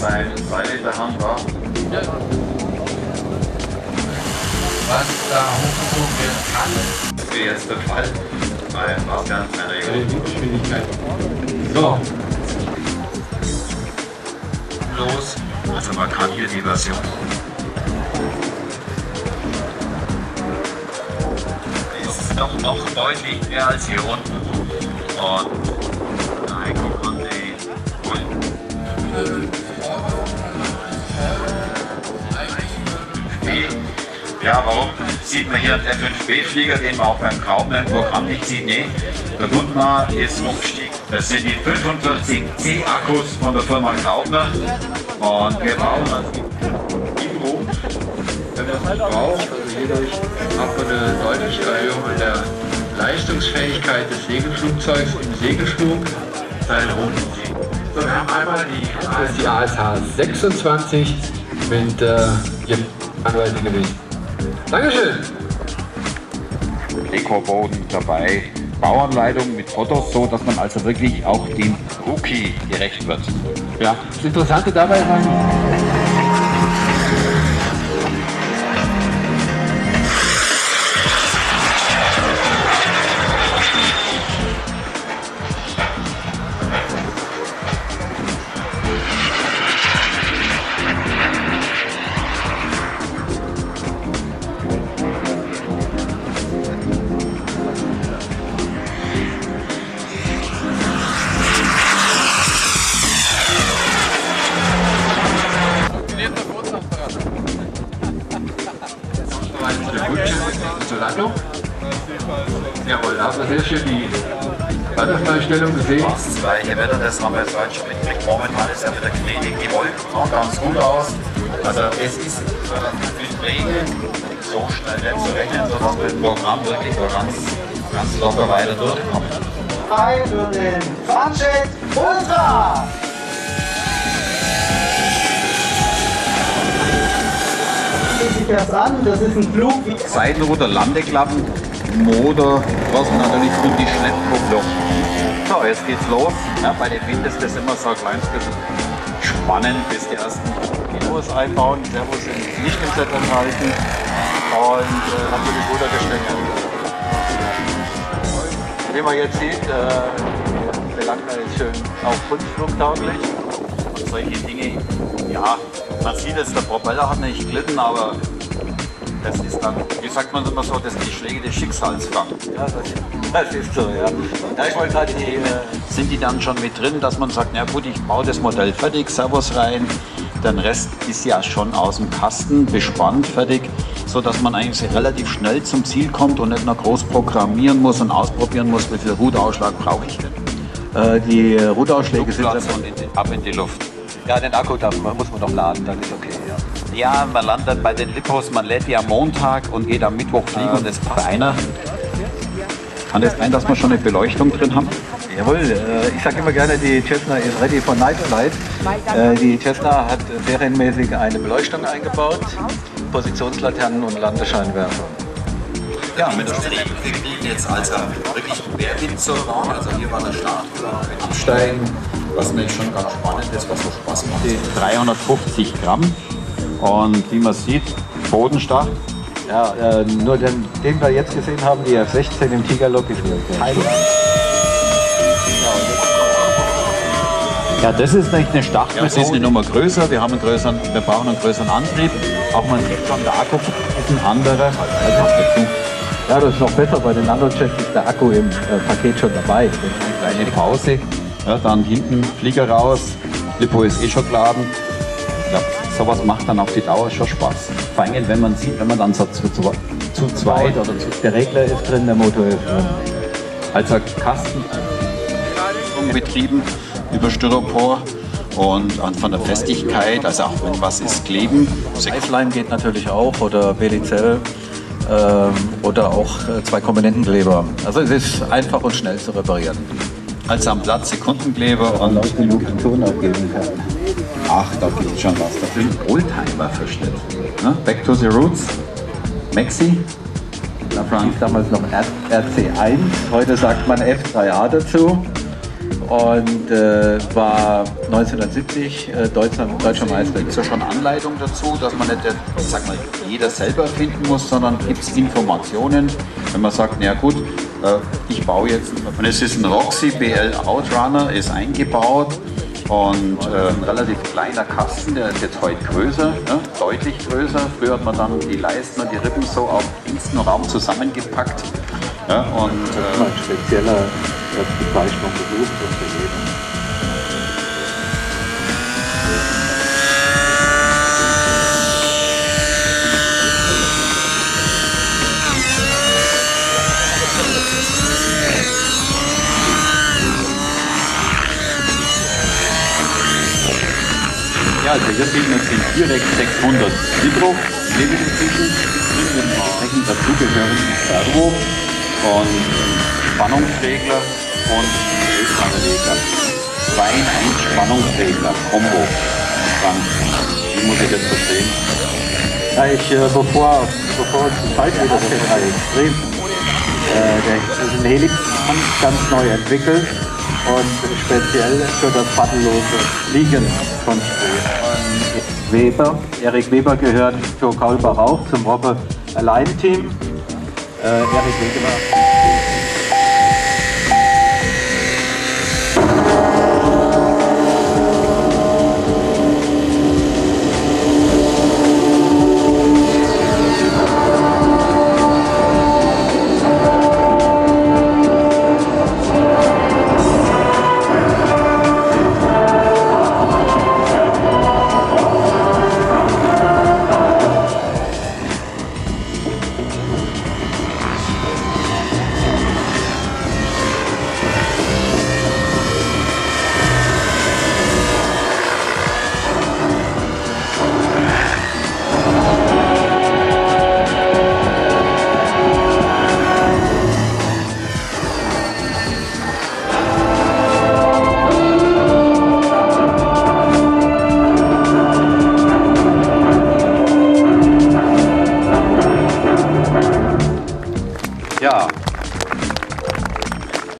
sein Seil in der Hand war. Was da hochgezogen werden kann. Wäre jetzt der Fall, weil war es ganz eine Bei Regel. der Windgeschwindigkeit. So, Los, also man kann hier die Version. Ist noch, noch deutlich mehr als hier unten. Und nein, guck mal, die Ja, warum sieht man hier einen F5B-Flieger, den man auch beim Kaufen im Programm nicht sieht? Nee, der Gundmar ist umgestiegen. Das sind die 45C-Akkus von der Firma Graubner. Und wir bauen das im Rot. wenn man es braucht, also hierdurch hat eine deutliche Erhöhung der Leistungsfähigkeit des Segelflugzeugs im Segelflug sein hochziehen. So, wir haben einmal die, die ASH 26 mit äh, Anweisung gewesen. Dankeschön! Dekorboden dabei. Bauanleitung mit Fotos, so dass man also wirklich auch dem Rookie gerecht wird. Ja, das Interessante dabei war, zur Landung. Jawohl, da haben wir sehr schön die Butterfly-Stellung gesehen. Das gleiche Wetter, das haben wir jetzt heute schon mitgekriegt. Momentan ist ja wieder gnädig. Die Wolken schauen ganz gut aus. Also es ist mit Regen so schnell nicht zu rechnen, sodass wir das Programm wirklich ganz, ganz locker weiter durchkommen. ein für den Funjet Ultra. Sich das an, das ist ein Flug Seitenruder, Landeklappen, Motor, draußen natürlich und die Schleppkupplung. So, jetzt geht's los. Ja, bei dem Wind ist das immer so ein kleines bisschen spannend, bis die ersten Kilos einbauen. Servos sind nicht im Set enthalten und äh, natürlich Geschwinge. Wie man jetzt sieht, äh, der Landwehr ist schön auch kunstflugtauglich. Und solche Dinge, ja, man sieht jetzt, der Propeller hat nicht glitten, aber das ist dann, wie sagt man immer so, das sind die Schläge des Schicksals dann. Ja, das, ist so, ja. Ja, ich wollte gerade die, äh, Sind die dann schon mit drin, dass man sagt, na gut, ich baue das Modell fertig, Servos rein, der Rest ist ja schon aus dem Kasten bespannt, fertig, so dass man eigentlich relativ schnell zum Ziel kommt und nicht noch groß programmieren muss und ausprobieren muss, wie viel Rutausschlag brauche ich denn. äh, die Rutausschläge sind den, ab in die Luft. ja, den Akku darf muss man noch laden, dann ist okay, ja. Man landet bei den Lipos, man lädt die am Montag und geht am Mittwoch fliegen und das passt. Bei einer kann es sein, dass wir schon eine Beleuchtung drin haben? Jawohl, äh, ich sage immer gerne, die Cessna ist ready for night light. Äh, die Cessna hat serienmäßig eine Beleuchtung eingebaut, Positionslaternen und Landescheinwerfer. Ja, mit der kriegen jetzt also wirklich Querwind zur Bahn. Also hier war der Start Absteigen, was nämlich schon ganz spannend ist, was so Spaß macht. 350 Gramm und wie man sieht, Bodenstark. Ja, äh, nur den, den wir jetzt gesehen haben, die F-16 im Tigerlook ist hier. Ja, das ist nicht eine Startgröße. Das ist eine Nummer größer. Wir, haben einen größeren, wir brauchen einen größeren Antrieb. Auch man sieht schon, der Akku ist ein anderer. Ja, das ist noch besser, bei den Nanochats ist der Akku im äh, Paket schon dabei. Kleine Pause. Ja, dann hinten Flieger raus. Lipo ist eh schon geladen. Ja, sowas macht dann auf die Dauer schon Spaß. Vor allem, wenn man sieht, wenn man dann so zu, zu, zu zweit oder zu Der Regler ist drin, der Motor ist drin. als ein Kasten betrieben über Styropor und von der Festigkeit, also auch wenn was ist, kleben. Lifeline geht natürlich auch oder Belicell ähm, oder auch äh, zwei Komponentenkleber. Also es ist einfach und schnell zu reparieren. Also am Platz Sekundenkleber und genug Ton abgeben kann. Ach, da gibt schon was. Da sind Oldtimer verstellt. Ne? Back to the Roots. Maxi. Da Frank damals noch R RC1, heute sagt man F3A dazu. und äh, war 1970 äh, Deutscher, deutscher Meister. Gibt es ja schon Anleitung dazu, dass man nicht, ich sag mal, jeder selber finden muss, sondern gibt es Informationen, wenn man sagt, na gut, äh, ich baue jetzt, und es ist ein Roxy BL Outrunner, ist eingebaut und äh, ein relativ kleiner Kasten, der ist jetzt heute größer, ne? deutlich größer. Früher hat man dann die Leisten und die Rippen so auf engstem Raum zusammengepackt. Ja, und, äh, ein spezieller Bezeichnung gesucht und gegeben. Also hier sehen wir sind direkt 600 Litro Lebensmittel mit dem entsprechend dazugehörigen Servo und Spannungsregler und Ölpannenregler. Zwei in 1 Spannungsregler, Combo. Wie muss ich das verstehen? Ja, ich, äh, bevor, bevor uns die Zeit geht, das extrem. Äh, der ist ein Helix ganz neu entwickelt und speziell für das paddellose Fliegen Und Weber, Erik Weber gehört für Kaulbach auch zum Robbe Allein Team. Äh, Erik Weber